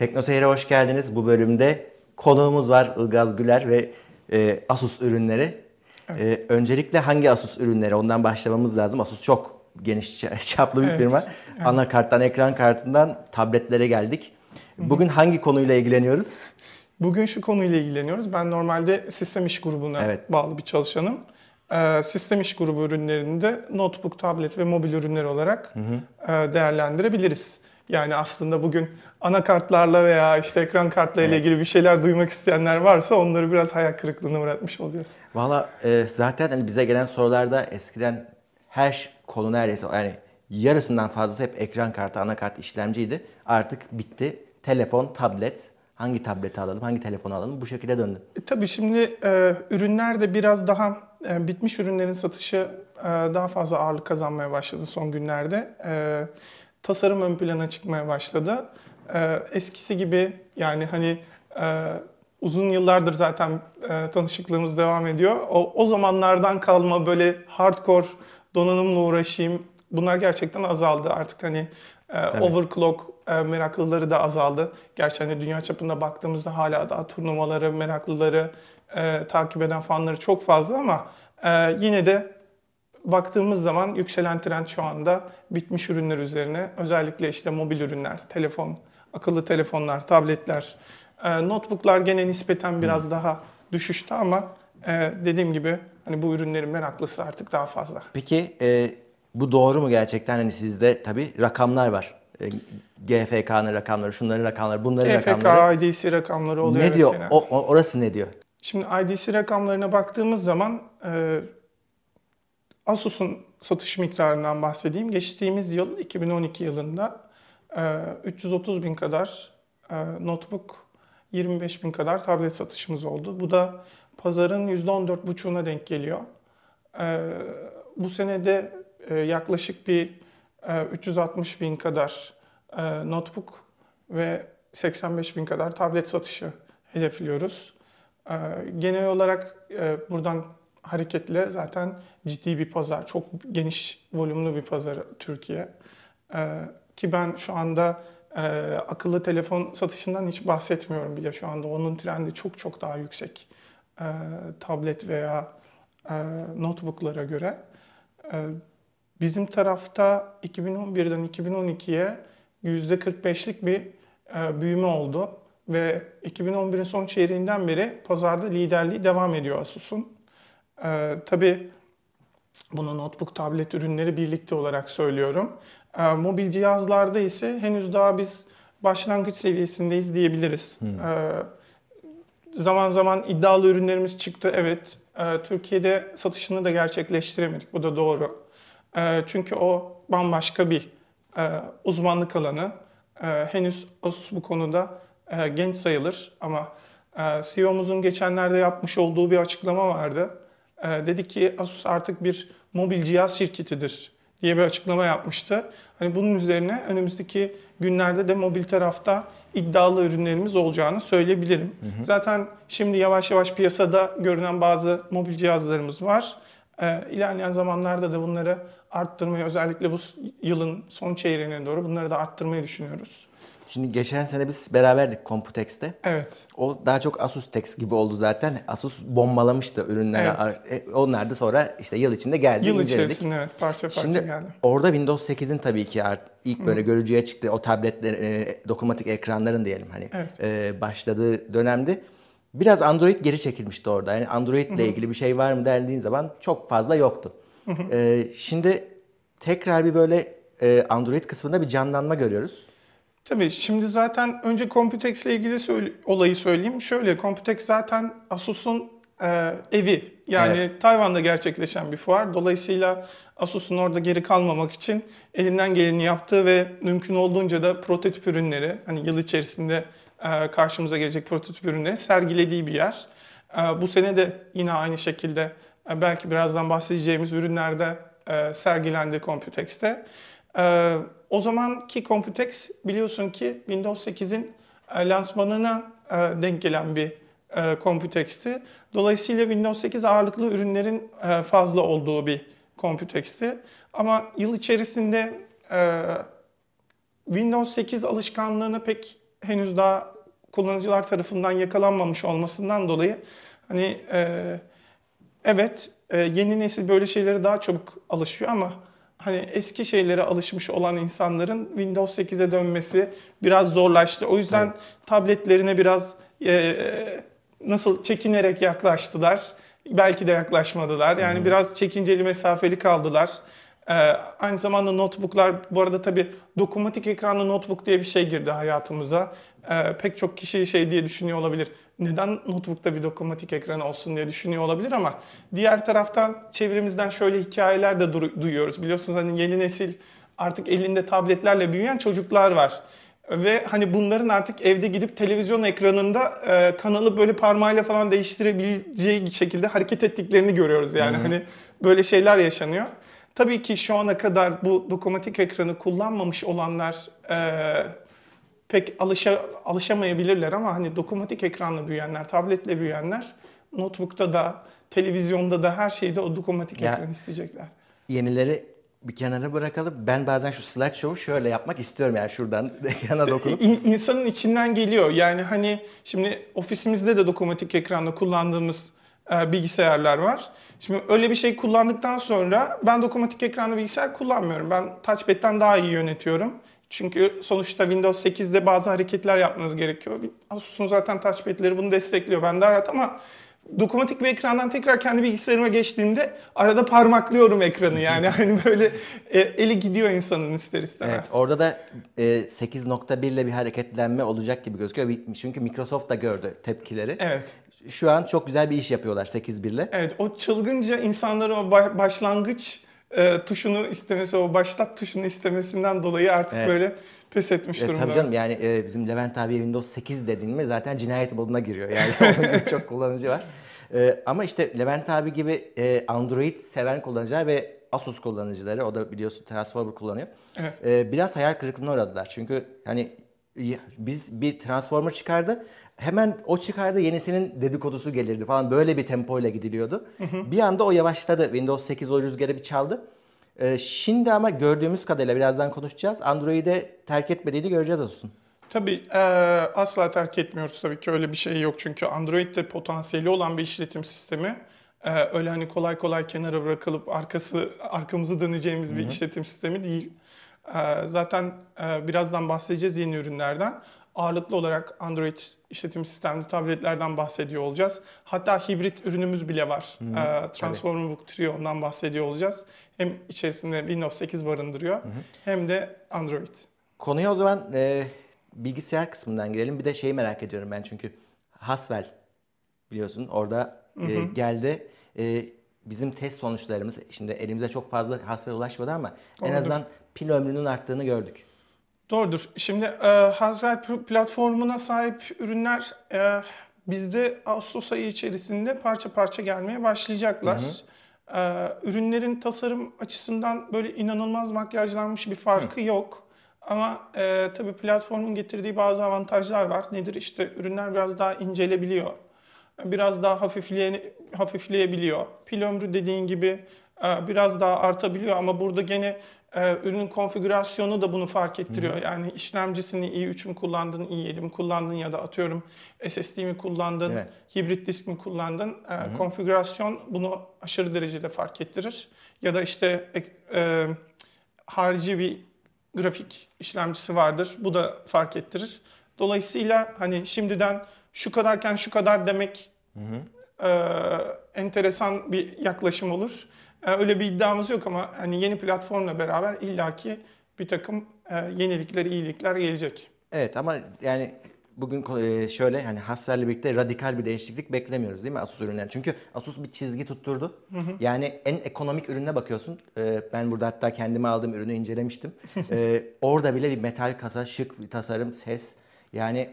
Teknoseyir'e hoş geldiniz. Bu bölümde konuğumuz var Ilgaz Güler ve e, Asus ürünleri. Evet. E, öncelikle hangi Asus ürünleri ondan başlamamız lazım. Asus çok geniş çaplı bir evet. firma. Evet. Anakarttan, ekran kartından tabletlere geldik. Bugün hangi konuyla ilgileniyoruz? Bugün şu konuyla ilgileniyoruz. Ben normalde sistem iş grubuna evet. bağlı bir çalışanım. Ee, sistem iş grubu ürünlerini de notebook, tablet ve mobil ürünler olarak hı hı. E, değerlendirebiliriz. Yani aslında bugün anakartlarla veya işte ekran kartlarıyla evet. ilgili bir şeyler duymak isteyenler varsa onları biraz hayal kırıklığına uğratmış olacağız. Valla e, zaten hani bize gelen sorularda eskiden her konu neredeyse yani yarısından fazlası hep ekran kartı, anakart, işlemciydi. Artık bitti. Telefon, tablet, hangi tableti alalım, hangi telefonu alalım bu şekilde döndü. E, tabii şimdi e, ürünler de biraz daha e, bitmiş ürünlerin satışı e, daha fazla ağırlık kazanmaya başladı son günlerde. E, tasarım ön plana çıkmaya başladı. E, eskisi gibi yani hani e, uzun yıllardır zaten e, tanışıklığımız devam ediyor. O, o zamanlardan kalma böyle hardcore donanımla uğraşayım. Bunlar gerçekten azaldı artık hani e, overclock e, meraklıları da azaldı. Gerçi hani dünya çapında baktığımızda hala daha turnuvaları, meraklıları e, takip eden fanları çok fazla ama e, yine de baktığımız zaman yükselen trend şu anda bitmiş ürünler üzerine. Özellikle işte mobil ürünler, telefon, akıllı telefonlar, tabletler, e, notebooklar gene nispeten biraz hmm. daha düşüşte ama e, dediğim gibi hani bu ürünlerin meraklısı artık daha fazla. Peki e, bu doğru mu gerçekten? Hani sizde tabii rakamlar var. E, GFK'nın rakamları, şunların rakamları, bunların GFK, rakamları. GFK, IDC rakamları oluyor. Ne diyor? O, orası ne diyor? Şimdi IDC rakamlarına baktığımız zaman e, Asus'un satış miktarından bahsedeyim. Geçtiğimiz yıl 2012 yılında 330 e, bin kadar e, notebook, 25 bin kadar tablet satışımız oldu. Bu da pazarın %14,5'una denk geliyor. E, bu senede yaklaşık bir 360 bin kadar notebook ve 85 bin kadar tablet satışı hedefliyoruz. Genel olarak buradan hareketle zaten ciddi bir pazar, çok geniş volümlü bir pazar Türkiye. Ee, ki ben şu anda e, akıllı telefon satışından hiç bahsetmiyorum bile şu anda. Onun trendi çok çok daha yüksek e, tablet veya e, notebooklara göre. E, bizim tarafta 2011'den 2012'ye %45'lik bir e, büyüme oldu. Ve 2011'in son çeyreğinden beri pazarda liderliği devam ediyor Asus'un. Ee, tabii bunu notebook, tablet ürünleri birlikte olarak söylüyorum. Ee, mobil cihazlarda ise henüz daha biz başlangıç seviyesindeyiz diyebiliriz. Hmm. Ee, zaman zaman iddialı ürünlerimiz çıktı evet. Ee, Türkiye'de satışını da gerçekleştiremedik. Bu da doğru. Ee, çünkü o bambaşka bir e, uzmanlık alanı. Ee, henüz Asus bu konuda e, genç sayılır ama e, CEO'muzun geçenlerde yapmış olduğu bir açıklama vardı e, dedi ki Asus artık bir mobil cihaz şirketidir diye bir açıklama yapmıştı. Hani bunun üzerine önümüzdeki günlerde de mobil tarafta iddialı ürünlerimiz olacağını söyleyebilirim. Hı hı. Zaten şimdi yavaş yavaş piyasada görünen bazı mobil cihazlarımız var. Ee, ilerleyen zamanlarda da bunları arttırmayı özellikle bu yılın son çeyreğine doğru bunları da arttırmayı düşünüyoruz. Şimdi geçen sene biz beraberdik Computex'te. Evet. O daha çok Asus Tex gibi oldu zaten. Asus bombalamıştı ürünleri. Evet. E, onlar da sonra işte yıl içinde geldi. Yıl inceledik. içerisinde evet parça parça Şimdi, geldi. Orada Windows 8'in tabii ki ilk böyle Hı. görücüye çıktı. O tabletler, e, dokunmatik ekranların diyelim hani evet. e, başladığı dönemde. Biraz Android geri çekilmişti orada. Yani Android ile ilgili bir şey var mı dendiğin zaman çok fazla yoktu. E, şimdi tekrar bir böyle e, Android kısmında bir canlanma görüyoruz. Tabii şimdi zaten önce Computex ile ilgili söyle, olayı söyleyeyim. Şöyle Computex zaten Asus'un e, evi. Yani evet. Tayvan'da gerçekleşen bir fuar. Dolayısıyla Asus'un orada geri kalmamak için elinden geleni yaptığı ve mümkün olduğunca da prototip ürünleri hani yıl içerisinde e, karşımıza gelecek prototip ürünleri sergilediği bir yer. E, bu sene de yine aynı şekilde e, belki birazdan bahsedeceğimiz ürünlerde e, sergilendi Computex'te. E, o zamanki Computex biliyorsun ki Windows 8'in e, lansmanına e, denk gelen bir e, Computex'ti. Dolayısıyla Windows 8 ağırlıklı ürünlerin fazla olduğu bir Computex'ti. Ama yıl içerisinde Windows 8 alışkanlığını pek henüz daha kullanıcılar tarafından yakalanmamış olmasından dolayı hani e, evet e, yeni nesil böyle şeylere daha çabuk alışıyor ama hani eski şeylere alışmış olan insanların Windows 8'e dönmesi biraz zorlaştı. O yüzden evet. tabletlerine biraz e, nasıl çekinerek yaklaştılar. Belki de yaklaşmadılar. Yani hmm. biraz çekinceli mesafeli kaldılar. Ee, aynı zamanda notebooklar, bu arada tabii dokunmatik ekranlı notebook diye bir şey girdi hayatımıza. Ee, pek çok kişi şey diye düşünüyor olabilir. Neden notebookta bir dokunmatik ekran olsun diye düşünüyor olabilir ama diğer taraftan çevremizden şöyle hikayeler de duyuyoruz. Biliyorsunuz hani yeni nesil artık elinde tabletlerle büyüyen çocuklar var. Ve hani bunların artık evde gidip televizyon ekranında e, kanalı böyle parmağıyla falan değiştirebileceği şekilde hareket ettiklerini görüyoruz yani. Hı hı. Hani böyle şeyler yaşanıyor. Tabii ki şu ana kadar bu dokunmatik ekranı kullanmamış olanlar e, pek alışa, alışamayabilirler ama hani dokunmatik ekranla büyüyenler, tabletle büyüyenler notebook'ta da, televizyonda da her şeyde o dokunmatik ya, ekran isteyecekler. Yenileri bir kenara bırakalım. Ben bazen şu slideshow'u şöyle yapmak istiyorum yani şuradan ekrana dokunup. İnsanın içinden geliyor. Yani hani şimdi ofisimizde de dokunmatik ekranla kullandığımız e, bilgisayarlar var. Şimdi öyle bir şey kullandıktan sonra ben dokunmatik ekranlı bilgisayar kullanmıyorum. Ben touchpad'den daha iyi yönetiyorum. Çünkü sonuçta Windows 8'de bazı hareketler yapmanız gerekiyor. Asus'un zaten touchpad'leri bunu destekliyor. Ben de rahat ama dokunmatik bir ekrandan tekrar kendi bilgisayarıma geçtiğimde arada parmaklıyorum ekranı yani. hani böyle e, eli gidiyor insanın ister istemez. Evet, orada da e, 8.1 ile bir hareketlenme olacak gibi gözüküyor. Çünkü Microsoft da gördü tepkileri. Evet şu an çok güzel bir iş yapıyorlar 8.1 ile. Evet o çılgınca insanların o başlangıç e, tuşunu istemesi, o başlat tuşunu istemesinden dolayı artık evet. böyle pes etmiş e, durumda. Tabii canım yani e, bizim Levent abiye Windows 8 dedin mi zaten cinayet moduna giriyor. Yani çok kullanıcı var. E, ama işte Levent abi gibi e, Android seven kullanıcılar ve Asus kullanıcıları o da biliyorsun Transformer kullanıyor. Evet. E, biraz hayal kırıklığına uğradılar. Çünkü hani biz bir Transformer çıkardı hemen o çıkardı yenisinin dedikodusu gelirdi falan böyle bir tempoyla gidiliyordu. Hı hı. Bir anda o yavaşladı. Windows 8 o rüzgarı bir çaldı. Ee, şimdi ama gördüğümüz kadarıyla birazdan konuşacağız. Android'e terk etmediğini göreceğiz Asus'un. Tabii e, asla terk etmiyoruz tabii ki öyle bir şey yok. Çünkü Android'de potansiyeli olan bir işletim sistemi. E, öyle hani kolay kolay kenara bırakılıp arkası arkamızı döneceğimiz bir Hı-hı. işletim sistemi değil. E, zaten e, birazdan bahsedeceğiz yeni ürünlerden ağırlıklı olarak Android işletim sistemli tabletlerden bahsediyor olacağız. Hatta hibrit ürünümüz bile var. Hı hı. Ee, Transformer Book Trio ondan bahsediyor olacağız. Hem içerisinde Windows 8 barındırıyor hı hı. hem de Android. Konuya o zaman e, bilgisayar kısmından girelim. Bir de şeyi merak ediyorum ben çünkü Haswell biliyorsun orada e, geldi. E, bizim test sonuçlarımız şimdi elimize çok fazla Haswell ulaşmadı ama Doğrudur. en azından pil ömrünün arttığını gördük. Doğrudur. Şimdi e, Haswell platformuna sahip ürünler e, bizde Ağustos ayı içerisinde parça parça gelmeye başlayacaklar. Hı hı. E, ürünlerin tasarım açısından böyle inanılmaz makyajlanmış bir farkı hı. yok. Ama e, tabii platformun getirdiği bazı avantajlar var. Nedir? İşte ürünler biraz daha incelebiliyor. Biraz daha hafifleye, hafifleyebiliyor. Pil ömrü dediğin gibi biraz daha artabiliyor ama burada gene e, ürünün konfigürasyonu da bunu fark ettiriyor. Hı. Yani işlemcisini i3 mü kullandın, i7 mi kullandın ya da atıyorum SSD mi kullandın, evet. hibrit disk mi kullandın. E, konfigürasyon bunu aşırı derecede fark ettirir. Ya da işte e, harici bir grafik işlemcisi vardır. Bu da fark ettirir. Dolayısıyla hani şimdiden şu kadarken şu kadar demek hı hı. E, enteresan bir yaklaşım olur. E, öyle bir iddiamız yok ama hani yeni platformla beraber illaki bir takım e, yenilikler, iyilikler gelecek. Evet ama yani bugün e, şöyle hani Hassel'le birlikte radikal bir değişiklik beklemiyoruz değil mi Asus ürünler? Çünkü Asus bir çizgi tutturdu. Hı hı. Yani en ekonomik ürüne bakıyorsun. Ben burada hatta kendime aldığım ürünü incelemiştim. Orada bile bir metal kasa, şık bir tasarım, ses. Yani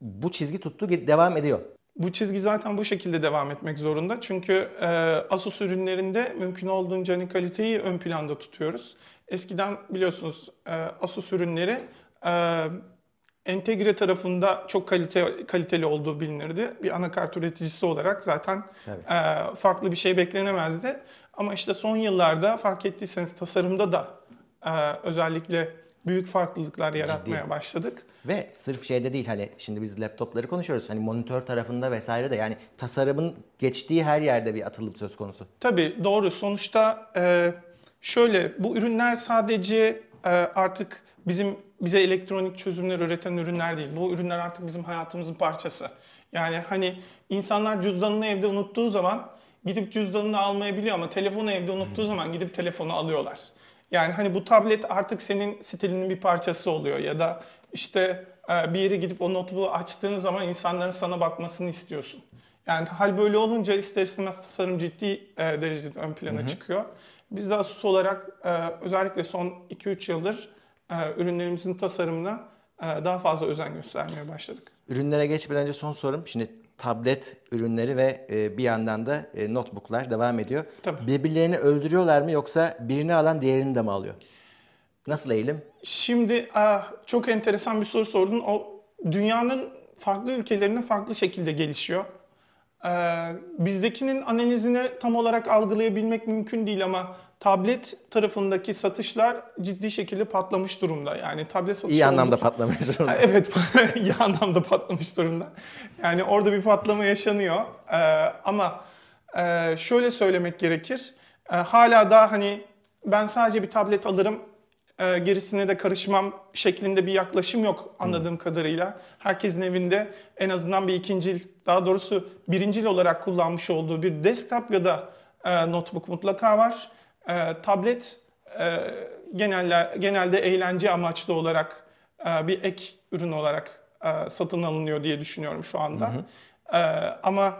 bu çizgi tuttu devam ediyor. Bu çizgi zaten bu şekilde devam etmek zorunda. Çünkü e, Asus ürünlerinde mümkün olduğunca hani kaliteyi ön planda tutuyoruz. Eskiden biliyorsunuz e, Asus ürünleri e, entegre tarafında çok kalite kaliteli olduğu bilinirdi. Bir anakart üreticisi olarak zaten evet. e, farklı bir şey beklenemezdi. Ama işte son yıllarda fark ettiyseniz tasarımda da e, özellikle büyük farklılıklar yaratmaya başladık. Ve sırf şeyde değil hani şimdi biz laptopları konuşuyoruz. Hani monitör tarafında vesaire de yani tasarımın geçtiği her yerde bir atılım söz konusu. Tabii doğru. Sonuçta e, şöyle bu ürünler sadece e, artık bizim bize elektronik çözümler üreten ürünler değil. Bu ürünler artık bizim hayatımızın parçası. Yani hani insanlar cüzdanını evde unuttuğu zaman gidip cüzdanını almayabiliyor ama telefonu evde unuttuğu zaman gidip telefonu alıyorlar. Yani hani bu tablet artık senin stilinin bir parçası oluyor ya da işte e, bir yere gidip o notebook'u açtığın zaman insanların sana bakmasını istiyorsun. Yani hal böyle olunca ister istemez tasarım ciddi e, derecede ön plana çıkıyor. Biz de Asus olarak e, özellikle son 2-3 yıldır ürünlerimizin tasarımına daha fazla özen göstermeye başladık. Ürünlere geçmeden önce son sorum. Şimdi tablet ürünleri ve bir yandan da notebooklar devam ediyor. Tabii. Birbirlerini öldürüyorlar mı yoksa birini alan diğerini de mi alıyor? Nasıl eğilim? Şimdi ah, çok enteresan bir soru sordun. O dünyanın farklı ülkelerinde farklı şekilde gelişiyor. Bizdekinin analizini tam olarak algılayabilmek mümkün değil ama tablet tarafındaki satışlar ciddi şekilde patlamış durumda. Yani tablet satışı İyi anlamda oldukça- patlamış. Ha, Evet, iyi anlamda patlamış durumda. Yani orada bir patlama yaşanıyor. Ee, ama e, şöyle söylemek gerekir. Ee, hala da hani ben sadece bir tablet alırım, e, gerisine de karışmam şeklinde bir yaklaşım yok anladığım kadarıyla. Herkesin evinde en azından bir ikincil, daha doğrusu birincil olarak kullanmış olduğu bir desktop ya da e, notebook mutlaka var. E, tablet e, genelde, genelde eğlence amaçlı olarak e, bir ek ürün olarak e, satın alınıyor diye düşünüyorum şu anda. E, ama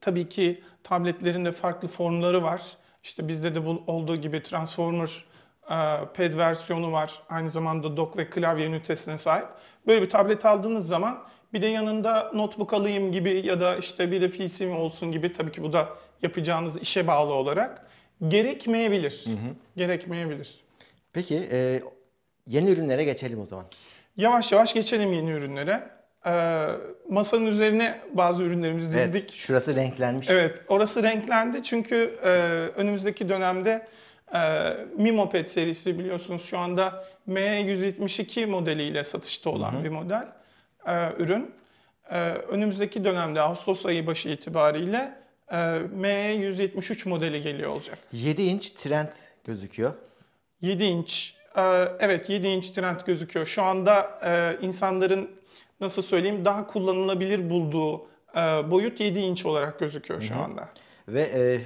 tabii ki tabletlerin de farklı formları var. İşte bizde de bu olduğu gibi Transformer pad versiyonu var. Aynı zamanda dock ve klavye ünitesine sahip. Böyle bir tablet aldığınız zaman bir de yanında notebook alayım gibi ya da işte bir de PC mi olsun gibi tabii ki bu da yapacağınız işe bağlı olarak gerekmeyebilir. Gerekmeyebilir. Peki e, yeni ürünlere geçelim o zaman. Yavaş yavaş geçelim yeni ürünlere. Ee, masanın üzerine bazı ürünlerimizi dizdik. Evet, şurası renklenmiş. Evet, orası renklendi çünkü e, önümüzdeki dönemde e, Mimoped serisi biliyorsunuz şu anda M172 modeliyle satışta olan bir model e, ürün. E, önümüzdeki dönemde Ağustos ayı başı itibariyle e, M173 modeli geliyor olacak. 7 inç trend gözüküyor. 7 inç, e, evet 7 inç trend gözüküyor. Şu anda e, insanların nasıl söyleyeyim daha kullanılabilir bulduğu e, boyut 7 inç olarak gözüküyor şu anda. Ve e,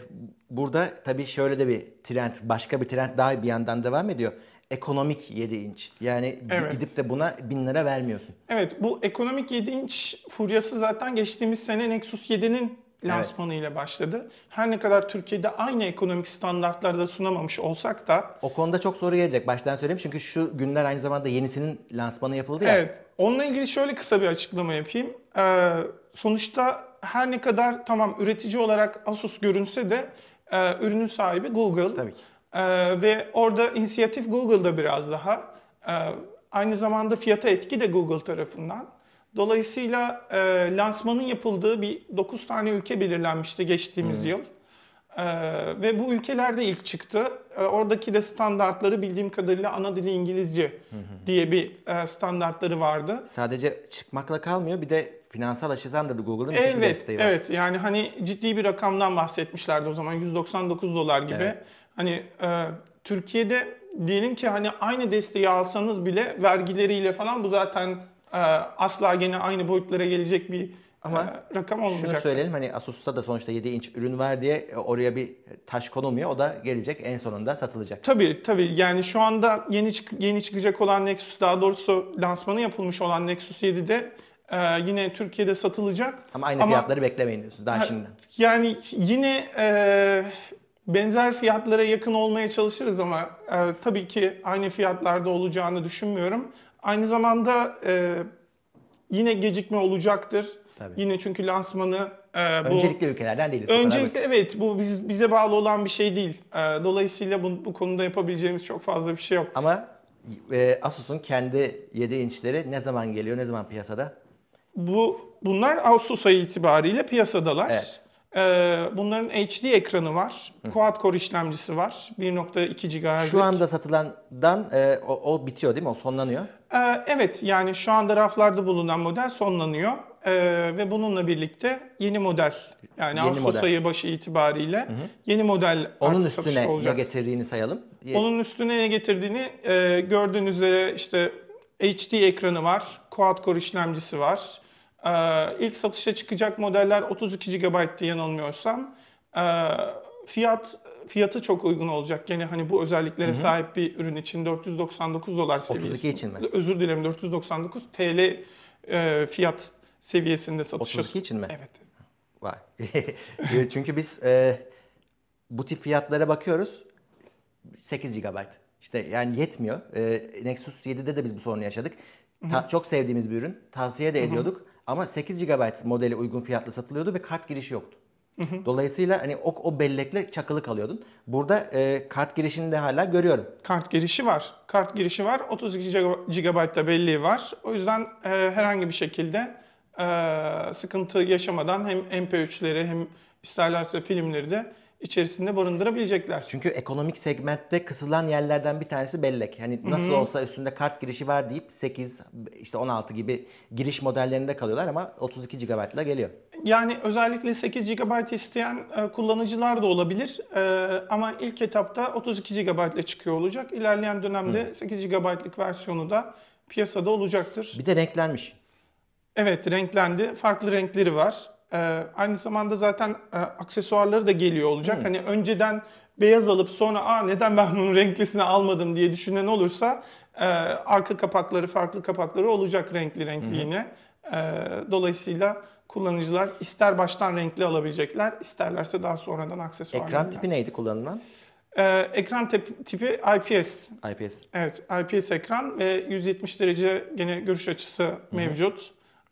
burada tabii şöyle de bir trend, başka bir trend daha bir yandan devam ediyor. Ekonomik 7 inç. Yani Evet. gidip de buna 1000 lira vermiyorsun. Evet bu ekonomik 7 inç furyası zaten geçtiğimiz sene Nexus 7'nin lansmanı ile başladı. Her ne kadar Türkiye'de aynı ekonomik standartlarda sunamamış olsak da O konuda çok soru gelecek. Baştan söyleyeyim çünkü şu günler aynı zamanda yenisinin lansmanı yapıldı ya. Evet. Onunla ilgili şöyle kısa bir açıklama yapayım. Ee, sonuçta her ne kadar tamam üretici olarak Asus görünse de e, ürünün sahibi Google. Tabii ki. Ee, ve orada inisiyatif Google'da biraz daha. Ee, aynı zamanda fiyata etki de Google tarafından. Dolayısıyla e, lansmanın yapıldığı bir 9 tane ülke belirlenmişti geçtiğimiz yıl. Ee, ve bu ülkelerde ilk çıktı. Ee, oradaki de standartları bildiğim kadarıyla ana dili İngilizce diye bir e, standartları vardı. Sadece çıkmakla kalmıyor bir de finansal açıdan da Google'ın müthiş bir Evet, desteği var. evet. Yani hani ciddi bir rakamdan bahsetmişlerdi o zaman 199 dolar gibi. Evet. Hani e, Türkiye'de diyelim ki hani aynı desteği alsanız bile vergileriyle falan bu zaten e, asla gene aynı boyutlara gelecek bir Ama e, rakam Şunu olmayacak. söyleyelim hani Asus'ta da sonuçta 7 inç ürün var diye e, oraya bir taş konulmuyor. O da gelecek en sonunda satılacak. Tabii tabii yani şu anda yeni çık- yeni çıkacak olan Nexus daha doğrusu lansmanı yapılmış olan Nexus 7'de e, yine Türkiye'de satılacak. Ama aynı fiyatları beklemeyin diyorsunuz daha Ha, şimdiden. Yani yine e, benzer fiyatlara yakın olmaya çalışırız ama e, tabii ki aynı fiyatlarda olacağını düşünmüyorum. Aynı zamanda e, yine gecikme olacaktır. Tabii. Yine çünkü lansmanı e, bu Öncelikli ülkelerden değiliz. Öncelikle evet bu biz, bize bağlı olan bir şey değil. E, dolayısıyla bu, bu konuda yapabileceğimiz çok fazla bir şey yok. Ama e, Asus'un kendi 7 inçleri ne zaman geliyor, ne zaman piyasada? Bu bunlar Ağustos ayı itibariyle piyasadalar. Evet. Ee, bunların HD ekranı var. Quad core işlemcisi var. 1.2 GHz. Şu anda satılandan e, o, o bitiyor değil mi? O sonlanıyor. Ee, evet yani şu anda raflarda bulunan model sonlanıyor. Ee, ve bununla birlikte yeni model yani Yeni Ağustos model. ayı başı itibariyle yeni model Onun üstüne satışta ne olacak. getirdiğini sayalım. Onun üstüne ne getirdiğini e, gördüğünüz üzere işte HD ekranı var, quad core işlemcisi var. E, ilk satışa çıkacak modeller 32 GB diye yanılmıyorsam. E, fiyat fiyatı çok uygun olacak. Gene hani bu özelliklere sahip bir ürün için 499 dolar seviyesi. için mi? Özür dilerim 499 TL e, fiyat seviyesinde satışa. 32 için mi? Evet. Var. E, Çünkü biz e, bu tip fiyatlara bakıyoruz. 8 GB. İşte yani yetmiyor. E, Nexus 7'de de biz bu sorunu yaşadık. Ta- çok sevdiğimiz bir ürün. Tavsiye de ediyorduk. Ama 8 GB modeli uygun fiyatlı satılıyordu ve kart girişi yoktu. Dolayısıyla hani o, o bellekle çakılı kalıyordun. Burada e, kart girişini de hala görüyorum. Kart girişi var. Kart girişi var. 32 GB'da belleği var. O yüzden e, herhangi bir şekilde e, sıkıntı yaşamadan hem MP3'leri hem isterlerse filmleri de içerisinde barındırabilecekler. Çünkü ekonomik segmentte kısılan yerlerden bir tanesi bellek. Hani nasıl olsa üstünde kart girişi var deyip 8 işte 16 gibi giriş modellerinde kalıyorlar ama 32 GB ile geliyor. Yani özellikle 8 GB isteyen e, kullanıcılar da olabilir. E, ama ilk etapta 32 GB ile çıkıyor olacak. İlerleyen dönemde 8 GB'lık versiyonu da piyasada olacaktır. Bir de renklenmiş. Evet renklendi. Farklı renkleri var. Ee, aynı zamanda zaten e, aksesuarları da geliyor olacak. Hani önceden beyaz alıp sonra Aa, neden ben bunun renklisini almadım diye düşünen olursa e, arka kapakları farklı kapakları olacak renkli renkli yine. E, dolayısıyla kullanıcılar ister baştan renkli alabilecekler isterlerse daha sonradan aksesuarlarla. Ekran tipi neydi kullanılan? Ee, ekran tip- tipi IPS. IPS. Evet, IPS ekran ve 170 derece gene görüş açısı mevcut.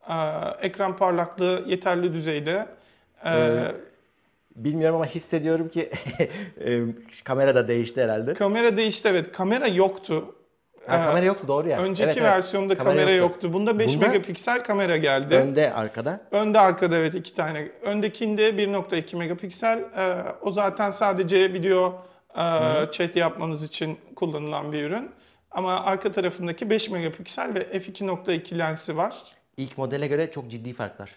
Ee, ekran parlaklığı yeterli düzeyde. Ee, Bilmiyorum ama hissediyorum ki e, kamera da değişti herhalde. kamera değişti evet. Kamera yoktu. Ha, Ee, kamera yoktu doğru ya. Önceki Evet, evet. versiyonda kamera, yoktu. Bunda 5 Bunda megapiksel kamera geldi. Önde arkada. Önde arkada evet iki tane. Öndekinde 1.2 megapiksel. Ee, o zaten sadece video e, chat yapmanız için kullanılan bir ürün. Ama arka tarafındaki 5 megapiksel ve f2.2 lensi var. İlk modele göre çok ciddi farklar.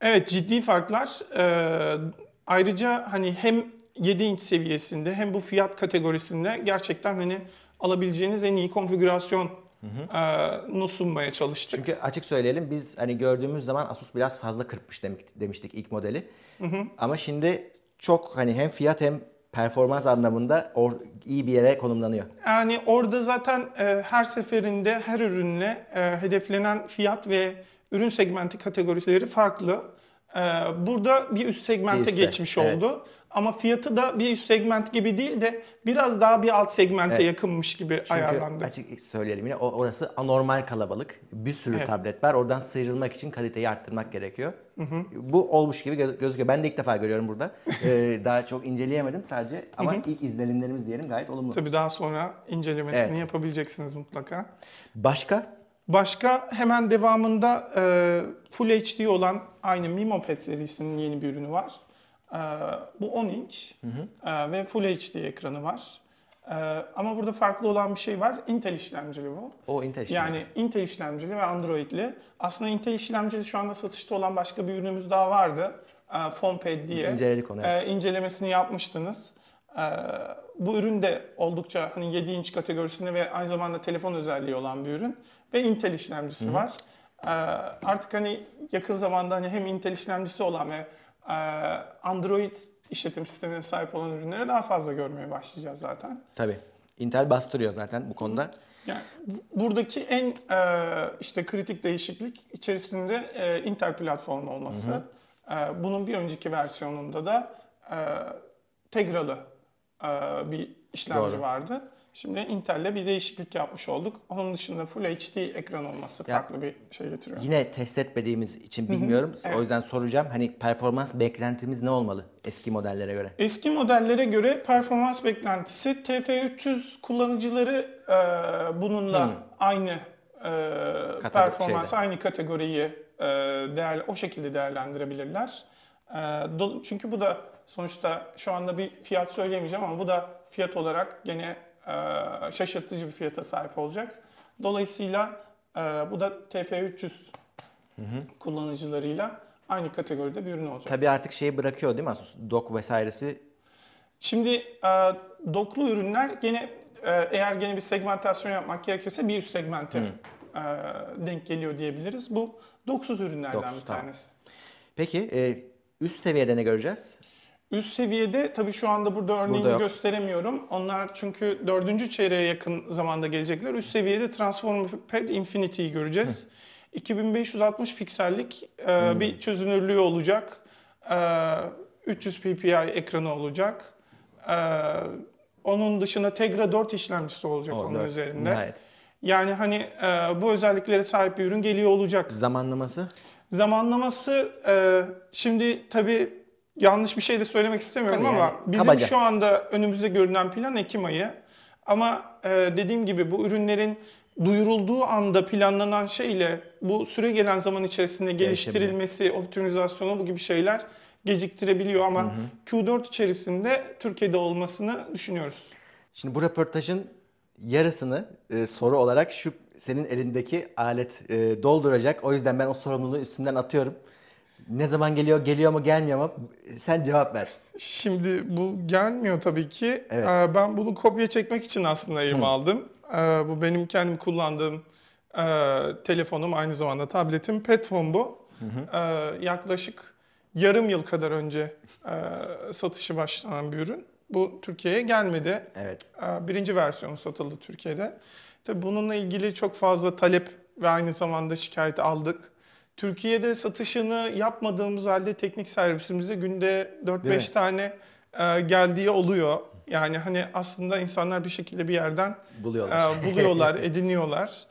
Evet ciddi farklar. Ee, ayrıca hani hem 7 inç seviyesinde hem bu fiyat kategorisinde gerçekten hani alabileceğiniz en iyi konfigürasyon e, sunmaya çalıştık. Çünkü açık söyleyelim biz hani gördüğümüz zaman Asus biraz fazla kırpmış demiştik ilk modeli. Ama şimdi çok hani hem fiyat hem performans anlamında or- iyi bir yere konumlanıyor. Yani orada zaten e, her seferinde her ürünle e, hedeflenen fiyat ve ürün segmenti kategorileri farklı. E, burada bir üst segmente Bir üste, geçmiş evet. oldu. Ama fiyatı da bir üst segment gibi değil de biraz daha bir alt segmente Evet. yakınmış gibi Çünkü ayarlandı. açık söyleyelim yine orası anormal kalabalık. Bir sürü Evet. tablet var. Oradan sıyrılmak için kaliteyi arttırmak gerekiyor. Bu olmuş gibi gö- gözüküyor. Ben de ilk defa görüyorum burada. Ee, daha çok inceleyemedim sadece ama ilk izlenimlerimiz diyelim gayet olumlu. Tabii daha sonra incelemesini Evet. yapabileceksiniz mutlaka. Başka? Başka hemen devamında e, Full HD olan aynı MimoPad serisinin yeni bir ürünü var. E, bu 10 inç e, ve Full HD ekranı var. E, ama burada farklı olan bir şey var. Intel işlemcili bu. O Intel işlemci. Yani Intel işlemcili ve Android'li. Aslında Intel işlemcili şu anda satışta olan başka bir ürünümüz daha vardı. E, PhonePad diye. inceledik onu, evet. İncelemesini yapmıştınız. Bu ürün de oldukça hani 7 inç kategorisinde ve aynı zamanda telefon özelliği olan bir ürün. Ve Intel işlemcisi var. E, artık hani yakın zamanda hani hem Intel işlemcisi olan ve Android işletim sistemine sahip olan ürünleri daha fazla görmeye başlayacağız zaten. Tabii. Intel bastırıyor zaten bu konuda. Yani bu- buradaki en e, işte kritik değişiklik içerisinde e, Intel platformu olması. E, bunun bir önceki versiyonunda da e, Tegra'lı e, bir işlemci Doğru. vardı. Şimdi Intel'le bir değişiklik yapmış olduk. Onun dışında Full HD ekran olması Ya- farklı bir şey getiriyor. Yine test etmediğimiz için bilmiyorum. Evet. O yüzden soracağım. Hani performans beklentimiz ne olmalı eski modellere göre? Eski modellere göre performans beklentisi TF300 kullanıcıları e, bununla aynı e, performans, şeyde. aynı kategoriyi e, değer, o şekilde değerlendirebilirler. Ee, do- çünkü bu da sonuçta şu anda bir fiyat söyleyemeyeceğim ama bu da fiyat olarak gene e, şaşırtıcı bir fiyata sahip olacak. Dolayısıyla bu da TF300 kullanıcılarıyla aynı kategoride bir ürün olacak. Tabii artık şeyi bırakıyor değil mi? Dock vesairesi. Şimdi doklu ürünler gene eğer gene bir segmentasyon yapmak gerekirse bir üst segmente e, denk geliyor diyebiliriz. Bu doksuz ürünlerden Doksuz, bir tamam. tanesi. Peki e, üst seviyede ne göreceğiz? Üst seviyede tabii şu anda burada örneğini Burada gösteremiyorum. Onlar çünkü dördüncü çeyreğe yakın zamanda gelecekler. Üst seviyede Transformer Pad Infinity'yi göreceğiz. 2560 piksellik e, bir çözünürlüğü olacak. E, 300 ppi ekranı olacak. E, onun dışında Tegra 4 işlemcisi olacak O, onun dört. üzerinde. Nihayet. Yani hani e, bu özelliklere sahip bir ürün geliyor olacak. Zamanlaması? Zamanlaması e, şimdi tabii yanlış bir şey de söylemek istemiyorum Tabii ama yani, bizim kabaca. şu anda önümüzde görünen plan Ekim ayı. Ama e, dediğim gibi bu ürünlerin duyurulduğu anda planlanan şeyle bu süre gelen zaman içerisinde geliştirilmesi, optimizasyonu bu gibi şeyler geciktirebiliyor ama Q4 içerisinde Türkiye'de olmasını düşünüyoruz. Şimdi bu röportajın yarısını e, soru olarak şu senin elindeki alet e, dolduracak. O yüzden ben o sorumluluğu üstümden atıyorum. Ne zaman geliyor, geliyor mu, gelmiyor mu? Sen cevap ver. Şimdi bu gelmiyor tabii ki. Evet. Ee, Ben bunu kopya çekmek için aslında elime aldım. Ee, Bu benim kendim kullandığım e, telefonum aynı zamanda tabletim. Petphone bu. Ee, Yaklaşık yarım yıl kadar önce e, satışı başlanan bir ürün. Bu Türkiye'ye gelmedi. Evet. Ee, Birinci versiyonu satıldı Türkiye'de. Tabii bununla ilgili çok fazla talep ve aynı zamanda şikayet aldık. Türkiye'de satışını yapmadığımız halde teknik servisimizde günde Değil 4-5 mi? tane e, geldiği oluyor. Yani hani aslında insanlar bir şekilde bir yerden Buluyorlar. e, buluyorlar, ediniyorlar.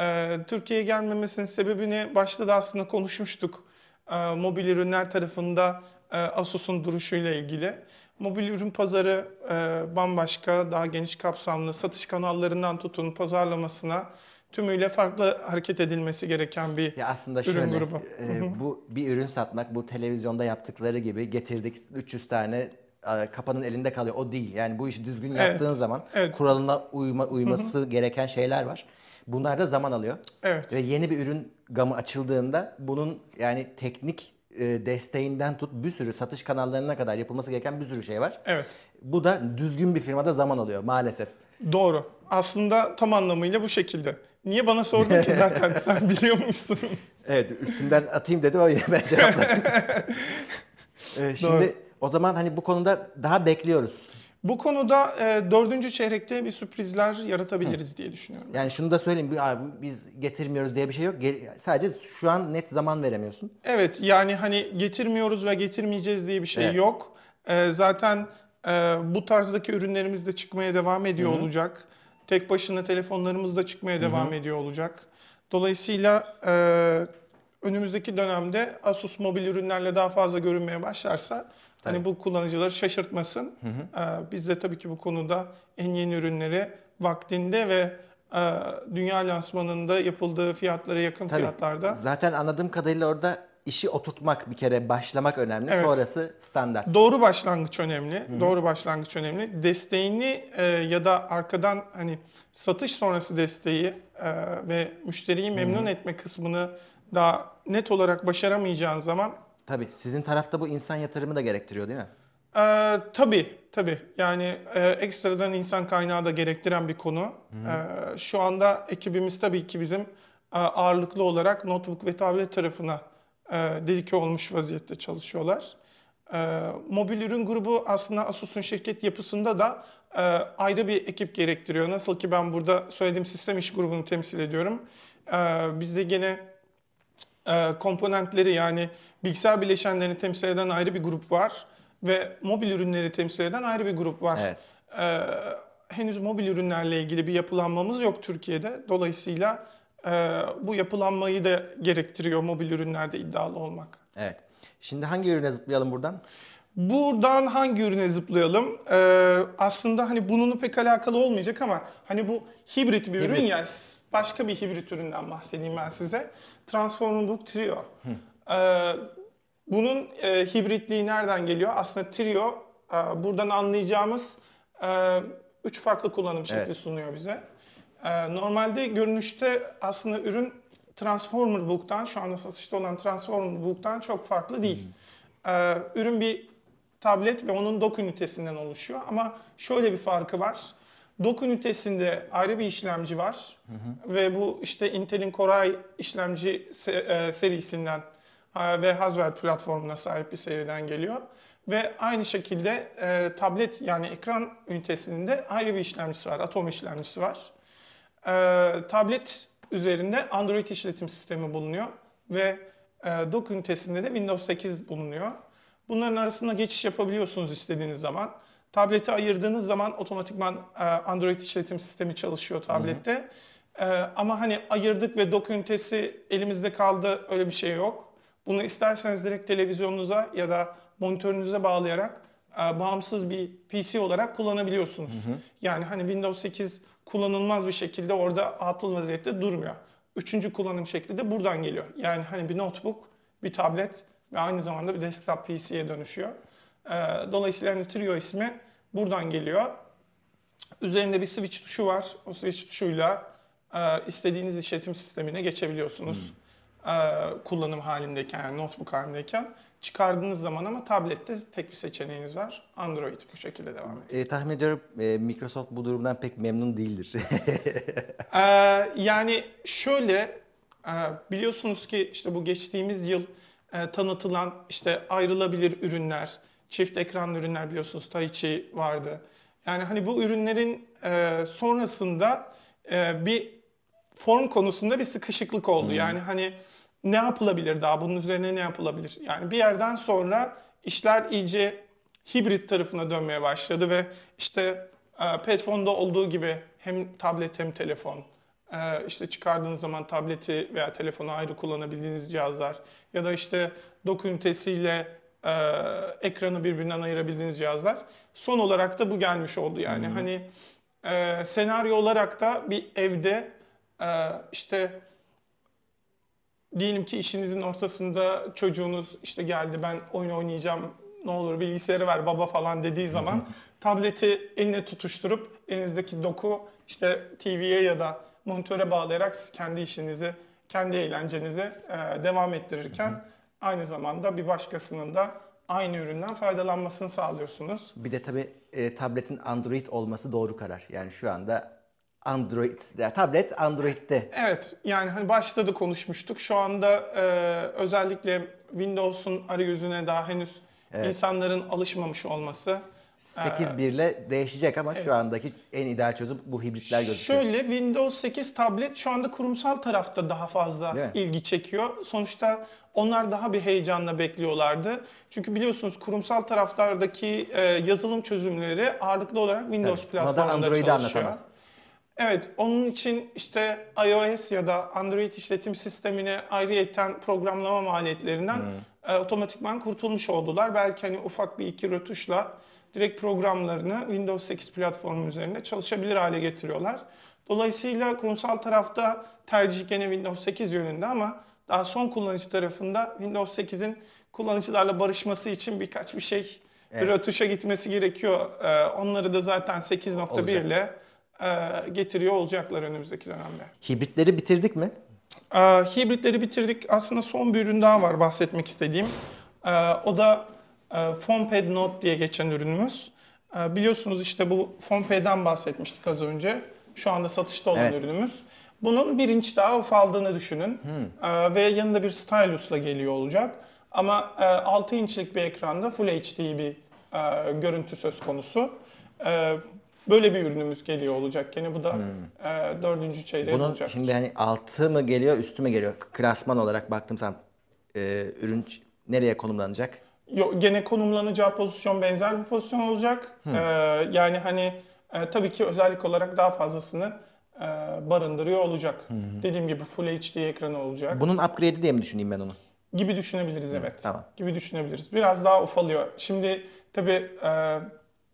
E, Türkiye'ye gelmemesinin sebebini başta da aslında konuşmuştuk. E, mobil ürünler tarafında e, Asus'un duruşuyla ilgili. Mobil ürün pazarı e, bambaşka, daha geniş kapsamlı, satış kanallarından tutun pazarlamasına tümüyle farklı hareket edilmesi gereken bir Ya aslında ürün şöyle, grubu. e, bu bir ürün satmak, bu televizyonda yaptıkları gibi getirdik 300 tane e, kapanın elinde kalıyor. O değil. Yani bu işi düzgün Evet, yaptığın zaman evet. kuralına uyma, uyması gereken şeyler var. Bunlar da zaman alıyor. Evet. Ve yeni bir ürün gamı açıldığında bunun yani teknik e, desteğinden tut bir sürü satış kanallarına kadar yapılması gereken bir sürü şey var. Evet. Bu da düzgün bir firmada zaman alıyor maalesef. Doğru. Aslında tam anlamıyla bu şekilde. Niye bana sordun ki zaten sen biliyormuşsun. Evet üstümden atayım dedim ama ben cevapladım. Ee, şimdi Doğru. o zaman hani bu konuda daha bekliyoruz. Bu konuda e, dördüncü çeyrekte bir sürprizler yaratabiliriz diye düşünüyorum. Yani şunu da söyleyeyim bir- abi biz getirmiyoruz diye bir şey yok. Gel- sadece şu an net zaman veremiyorsun. Evet yani hani getirmiyoruz ve getirmeyeceğiz diye bir şey Evet. yok. E, zaten e, bu tarzdaki ürünlerimiz de çıkmaya devam ediyor olacak. Tek başına telefonlarımız da çıkmaya devam ediyor olacak. Dolayısıyla e, önümüzdeki dönemde Asus mobil ürünlerle daha fazla görünmeye başlarsa hani bu kullanıcıları şaşırtmasın. E, biz de tabii ki bu konuda en yeni ürünleri vaktinde ve e, dünya lansmanında yapıldığı fiyatlara yakın Tabii. fiyatlarda Zaten anladığım kadarıyla orada işi oturtmak bir kere başlamak önemli. Evet. Sonrası standart. Doğru başlangıç önemli. Doğru başlangıç önemli. Desteğini e, ya da arkadan hani satış sonrası desteği e, ve müşteriyi memnun etme kısmını daha net olarak başaramayacağın zaman Tabii sizin tarafta bu insan yatırımı da gerektiriyor değil mi? e, tabii tabii yani e, ekstradan insan kaynağı da gerektiren bir konu. E, şu anda ekibimiz tabii ki bizim e, ağırlıklı olarak notebook ve tablet tarafına e, dedike olmuş vaziyette çalışıyorlar. E, mobil ürün grubu aslında Asus'un şirket yapısında da e, ayrı bir ekip gerektiriyor. Nasıl ki ben burada söylediğim sistem iş grubunu temsil ediyorum. E, bizde gene e, komponentleri yani bilgisayar bileşenlerini temsil eden ayrı bir grup var ve mobil ürünleri temsil eden ayrı bir grup var. Evet. E, henüz mobil ürünlerle ilgili bir yapılanmamız yok Türkiye'de. Dolayısıyla bu yapılanmayı da gerektiriyor mobil ürünlerde iddialı olmak. Evet. Şimdi hangi ürüne zıplayalım buradan? Buradan hangi ürüne zıplayalım? Ee, aslında hani bununla pek alakalı olmayacak ama hani bu hibrit bir ürün Hibrit. ya başka bir hibrit üründen bahsedeyim ben size. Transformer Book Trio. Ee, Bunun e, hibritliği nereden geliyor? Aslında Trio e, buradan anlayacağımız e, üç farklı kullanım şekli Evet. sunuyor bize. E, normalde görünüşte aslında ürün Transformer Book'tan, şu anda satışta olan Transformer Book'tan çok farklı değil. E, ürün bir tablet ve onun dock ünitesinden oluşuyor. Ama şöyle bir farkı var. Dock ünitesinde ayrı bir işlemci var. Ve bu işte Intel'in Core i işlemci se- e, serisinden e, ve Haswell platformuna sahip bir seriden geliyor. Ve aynı şekilde e, tablet yani ekran ünitesinde ayrı bir işlemcisi var. Atom işlemcisi var. E, tablet üzerinde Android işletim sistemi bulunuyor ve e, dock ünitesinde de Windows 8 bulunuyor. Bunların arasında geçiş yapabiliyorsunuz istediğiniz zaman. Tableti ayırdığınız zaman otomatikman e, Android işletim sistemi çalışıyor tablette. E, ama hani ayırdık ve dock ünitesi elimizde kaldı öyle bir şey yok. Bunu isterseniz direkt televizyonunuza ya da monitörünüze bağlayarak e, bağımsız bir PC olarak kullanabiliyorsunuz. Yani hani Windows 8 kullanılmaz bir şekilde orada atıl vaziyette durmuyor. Üçüncü kullanım şekli de buradan geliyor. Yani hani bir notebook, bir tablet ve aynı zamanda bir desktop PC'ye dönüşüyor. E, dolayısıyla hani Trio ismi buradan geliyor. Üzerinde bir switch tuşu var. O switch tuşuyla e, istediğiniz işletim sistemine geçebiliyorsunuz. E, kullanım halindeyken, yani notebook halindeyken. Çıkardığınız zaman ama tablette tek bir seçeneğiniz var. Android bu şekilde devam ediyor. E, tahmin ediyorum e, Microsoft bu durumdan pek memnun değildir. Ee, yani şöyle e, biliyorsunuz ki işte bu geçtiğimiz yıl e, tanıtılan işte ayrılabilir ürünler, çift ekranlı ürünler biliyorsunuz Taichi vardı. Yani hani bu ürünlerin e, sonrasında e, bir form konusunda bir sıkışıklık oldu. Yani hani ne yapılabilir daha bunun üzerine ne yapılabilir? Yani bir yerden sonra işler iyice hibrit tarafına dönmeye başladı ve işte e, Petfon'da olduğu gibi hem tablet hem telefon e, işte çıkardığınız zaman tableti veya telefonu ayrı kullanabildiğiniz cihazlar ya da işte dock ünitesiyle e, ekranı birbirinden ayırabildiğiniz cihazlar. Son olarak da bu gelmiş oldu yani hani e, senaryo olarak da bir evde e, işte diyelim ki işinizin ortasında çocuğunuz işte geldi ben oyun oynayacağım ne olur bilgisayarı ver baba falan dediği zaman tableti eline tutuşturup elinizdeki doku işte TV'ye ya da monitöre bağlayarak siz kendi işinizi, kendi eğlencenizi e, devam ettirirken aynı zamanda bir başkasının da aynı üründen faydalanmasını sağlıyorsunuz. bir de tabii e, tabletin Android olması doğru karar. Yani şu anda Android, ya tablet Android'de. Evet yani hani başta da konuşmuştuk. Şu anda e, özellikle Windows'un arayüzüne daha henüz insanların alışmamış olması. 8.1 ile değişecek ama şu andaki en ideal çözüm bu hibritler gözüküyor. Şöyle Windows 8 tablet şu anda kurumsal tarafta daha fazla ilgi çekiyor. Sonuçta onlar daha bir heyecanla bekliyorlardı. Çünkü biliyorsunuz kurumsal taraflardaki e, yazılım çözümleri ağırlıklı olarak Windows Evet, platformunda Android'i çalışıyor. anlatamaz. Evet, onun için işte iOS ya da Android işletim sistemine ayrıyeten programlama maliyetlerinden e, otomatikman kurtulmuş oldular. Belki hani ufak bir iki rötuşla direkt programlarını Windows 8 platformu üzerinde çalışabilir hale getiriyorlar. Dolayısıyla kurumsal tarafta tercih gene Windows 8 yönünde ama daha son kullanıcı tarafında Windows 8'in kullanıcılarla barışması için birkaç bir şey bir Evet. rötuşa gitmesi gerekiyor. E, onları da zaten 8.1 Olacak. ile getiriyor olacaklar önümüzdeki dönemde. Hibritleri bitirdik mi? E, hibritleri bitirdik. Aslında son bir ürün daha var bahsetmek istediğim. E, o da e, PhonePad Note diye geçen ürünümüz. E, biliyorsunuz işte bu PhonePad'den bahsetmiştik az önce. Şu anda satışta olan Evet. ürünümüz. Bunun bir inç daha ufaldığını düşünün. E, ve yanında bir stylusla geliyor olacak. Ama e, 6 inçlik bir ekranda Full HD bir e, görüntü söz konusu. E, böyle bir ürünümüz geliyor olacak. Yine bu da e, dördüncü çeyreği Bunun olacak. şimdi hani altı mı geliyor, üstü mü geliyor? Klasman olarak baktım sen e, ürün nereye konumlanacak? Yo, gene konumlanacağı pozisyon benzer bir pozisyon olacak. Ee, yani hani e, tabii ki özellik olarak daha fazlasını e, barındırıyor olacak. Dediğim gibi Full HD ekranı olacak. Bunun upgrade'i diye mi düşüneyim ben onu? Gibi düşünebiliriz evet. tamam. Gibi düşünebiliriz. Biraz daha ufalıyor. Şimdi tabii e,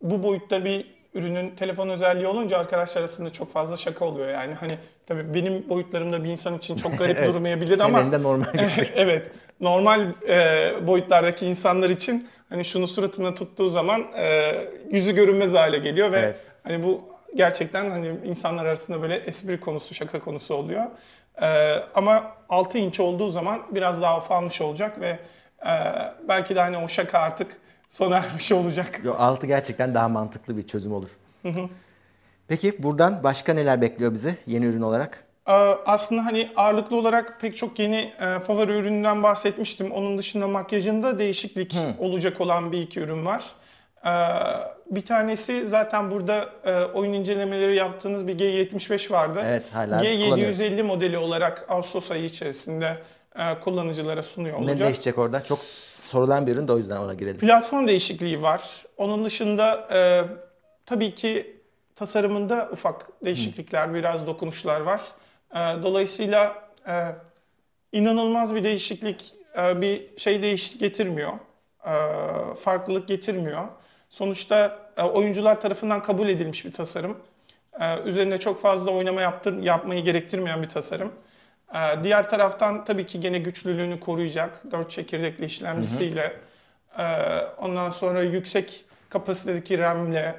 bu boyutta bir ürünün telefon özelliği olunca arkadaşlar arasında çok fazla şaka oluyor. Yani hani tabii benim boyutlarımda bir insan için çok garip Evet. durmayabilir ama elinde normal evet. normal e, boyutlardaki insanlar için hani şunu suratına tuttuğu zaman e, yüzü görünmez hale geliyor ve Evet. hani bu gerçekten hani insanlar arasında böyle espri konusu, şaka konusu oluyor. E, ama 6 inç olduğu zaman biraz daha ufalmış olacak ve e, belki de hani o şaka artık sona ermiş olacak. Yo, altı gerçekten daha mantıklı bir çözüm olur. Peki buradan başka neler bekliyor bizi yeni ürün olarak? Ee, Aslında hani ağırlıklı olarak pek çok yeni e, favori üründen bahsetmiştim. Onun dışında makyajında değişiklik olacak olan bir iki ürün var. Ee, Bir tanesi zaten burada e, oyun incelemeleri yaptığınız bir G75 vardı. Evet, hala G750 modeli olarak Ağustos ayı içerisinde e, kullanıcılara sunuyor Ne olacağız. değişecek orada? Çok sorulan bir ürün de o yüzden ona girelim. Platform değişikliği var. Onun dışında e, tabii ki tasarımında ufak değişiklikler, biraz dokunuşlar var. E, dolayısıyla e, inanılmaz bir değişiklik, e, bir şey değiş getirmiyor. E, farklılık getirmiyor. Sonuçta e, oyuncular tarafından kabul edilmiş bir tasarım. E, üzerine çok fazla oynama yaptır, yapmayı gerektirmeyen bir tasarım. E, diğer taraftan tabii ki gene güçlülüğünü koruyacak. 4 çekirdekli işlemcisiyle. e, ondan sonra yüksek kapasitedeki RAM'le, e,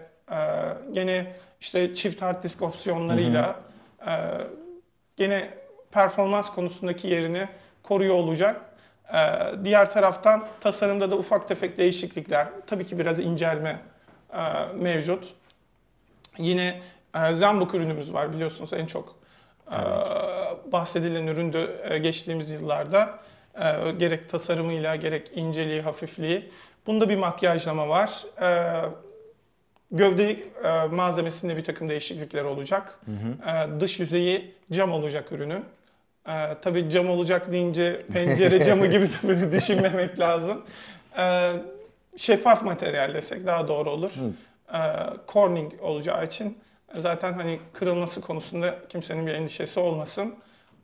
gene işte çift hard disk opsiyonlarıyla e, gene performans konusundaki yerini koruyor olacak. Diğer taraftan tasarımda da ufak tefek değişiklikler, tabii ki biraz incelme mevcut. Yine Zenbook ürünümüz var biliyorsunuz en çok e, bahsedilen üründü e, geçtiğimiz yıllarda. E, gerek tasarımıyla gerek inceliği, hafifliği. Bunda bir makyajlama var. E, gövde malzemesinde bir takım değişiklikler olacak. E, dış yüzeyi cam olacak ürünün. Tabii cam olacak deyince pencere camı gibi böyle düşünmemek lazım. Şeffaf materyal desek daha doğru olur. E, Corning olacağı için zaten hani kırılması konusunda kimsenin bir endişesi olmasın.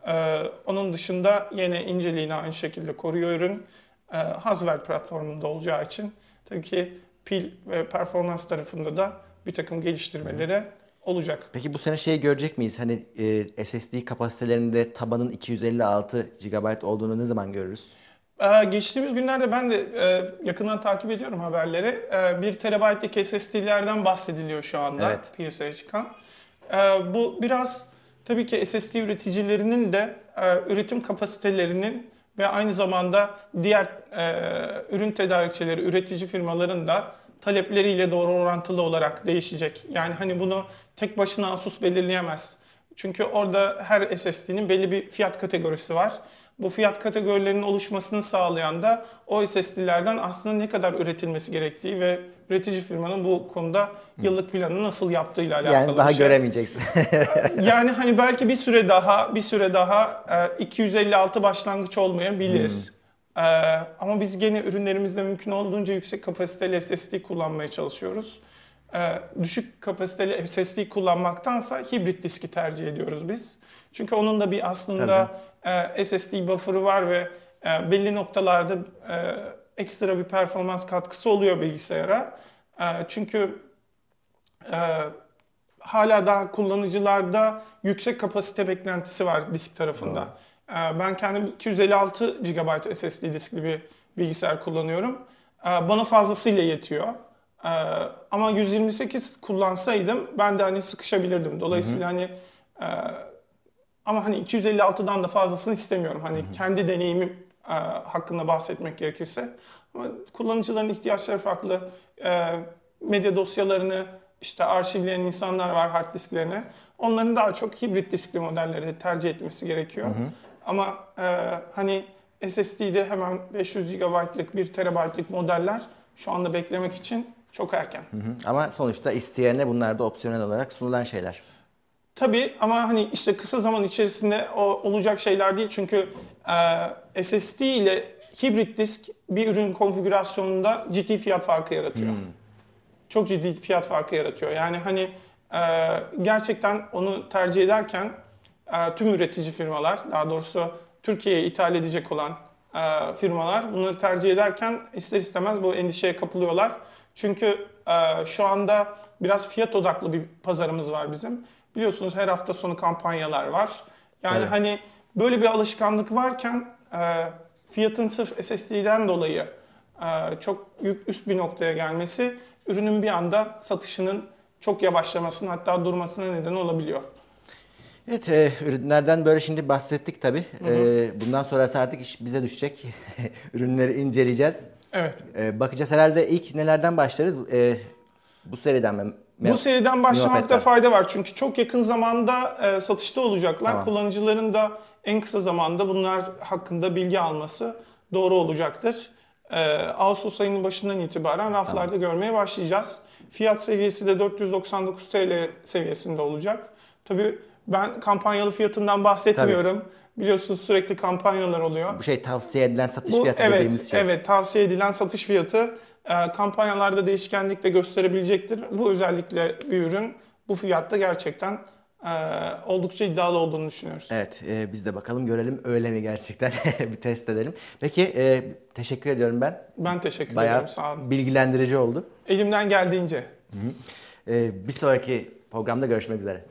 E, onun dışında yine inceliğini aynı şekilde koruyor ürün. E, Haswell platformunda olacağı için tabii ki pil ve performans tarafında da bir takım geliştirmeleri olacak. Peki bu sene şey görecek miyiz? Hani e, SSD kapasitelerinde tabanın 256 GB olduğunu ne zaman görürüz? Ee, geçtiğimiz günlerde ben de e, yakından takip ediyorum haberleri. E, 1 TB'lik SSD'lerden bahsediliyor şu anda Evet. piyasaya çıkan. E, bu biraz tabii ki SSD üreticilerinin de e, üretim kapasitelerinin ve aynı zamanda diğer e, ürün tedarikçileri, üretici firmaların da talepleriyle doğru orantılı olarak değişecek. Yani hani bunu tek başına Asus belirleyemez. Çünkü orada her SSD'nin belli bir fiyat kategorisi var. Bu fiyat kategorilerinin oluşmasını sağlayan da o SSD'lerden aslında ne kadar üretilmesi gerektiği ve üretici firmanın bu konuda yıllık planını nasıl yaptığıyla alakalı Yani daha bir şey. göremeyeceksin. Yani hani belki bir süre daha, bir süre daha e, 256 başlangıç olmayabilir. E, ama biz gene ürünlerimizde mümkün olduğunca yüksek kapasiteli SSD kullanmaya çalışıyoruz. E, düşük kapasiteli SSD kullanmaktansa hibrit diski tercih ediyoruz biz. Çünkü onun da bir aslında e, SSD buffer'ı var ve e, belli noktalarda e, ekstra bir performans katkısı oluyor bilgisayara. E, çünkü e, hala daha kullanıcılarda yüksek kapasite beklentisi var disk tarafında. Ee, Ben kendim 256 GB SSD diskli bir bilgisayar kullanıyorum. Ee, Bana fazlasıyla yetiyor. Ee, Ama 128 kullansaydım ben de hani sıkışabilirdim. Dolayısıyla hani e, ama hani 256'dan da fazlasını istemiyorum. Hani kendi deneyimim e, hakkında bahsetmek gerekirse. Ama kullanıcıların ihtiyaçları farklı. E, medya dosyalarını işte arşivleyen insanlar var hard disklerine. Onların daha çok hibrit diskli modelleri tercih etmesi gerekiyor. Ama e, hani SSD'de hemen 500 GB'lık 1 TB'lık modeller şu anda beklemek için çok erken. Hı hı. Ama sonuçta isteyene bunlar da opsiyonel olarak sunulan şeyler. Tabii ama hani işte kısa zaman içerisinde o olacak şeyler değil çünkü e, SSD ile hibrit disk bir ürün konfigürasyonunda ciddi fiyat farkı yaratıyor. Çok ciddi fiyat farkı yaratıyor. Yani hani e, gerçekten onu tercih ederken e, tüm üretici firmalar, daha doğrusu Türkiye'ye ithal edecek olan e, firmalar bunları tercih ederken ister istemez bu endişeye kapılıyorlar. Çünkü e, şu anda biraz fiyat odaklı bir pazarımız var bizim. Biliyorsunuz her hafta sonu kampanyalar var. Yani Evet. hani böyle bir alışkanlık varken e, fiyatın sırf SSD'den dolayı e, çok yük üst bir noktaya gelmesi ürünün bir anda satışının çok yavaşlamasına hatta durmasına neden olabiliyor. Evet, e, ürünlerden böyle şimdi bahsettik tabii. E, bundan sonrası artık iş bize düşecek. Ürünleri inceleyeceğiz. Evet. E, bakacağız herhalde ilk nelerden başlarız? E, bu seriden mi? Bu seriden başlamakta fayda var çünkü çok yakın zamanda e, satışta olacaklar. Tamam. Kullanıcıların da en kısa zamanda bunlar hakkında bilgi alması doğru olacaktır. E, Ağustos ayının başından itibaren raflarda görmeye başlayacağız. Fiyat seviyesi de 499 TL seviyesinde olacak. Tabii ben kampanyalı fiyatından bahsetmiyorum. Biliyorsunuz sürekli kampanyalar oluyor. Bu şey tavsiye edilen satış Bu fiyatı evet, dediğimiz şey. evet tavsiye edilen satış fiyatı kampanyalarda değişkenlik de gösterebilecektir. Bu özellikle bir ürün bu fiyatta gerçekten e, oldukça iddialı olduğunu düşünüyoruz. Evet, e, biz de bakalım görelim öyle mi gerçekten bir test edelim. Peki e, teşekkür ediyorum ben. Ben teşekkür Bayağı ederim. Sağ olun. bilgilendirici oldu. Elimden geldiğince. E, bir sonraki programda görüşmek üzere.